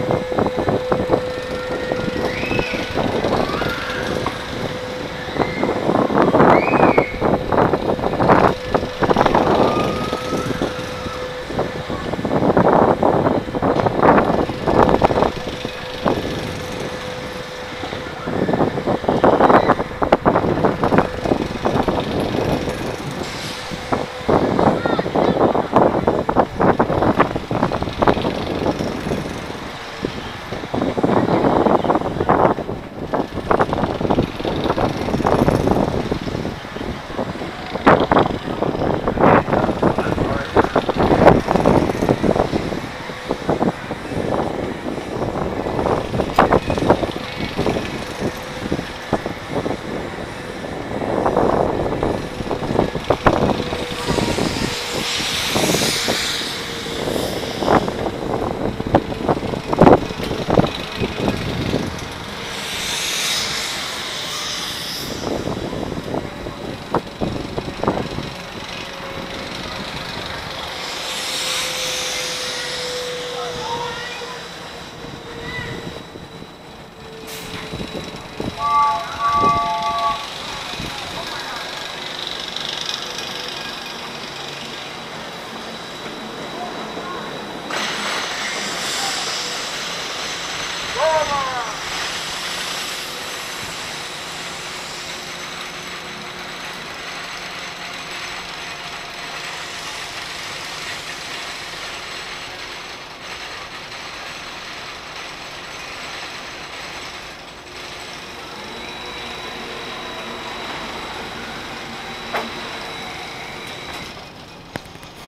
you.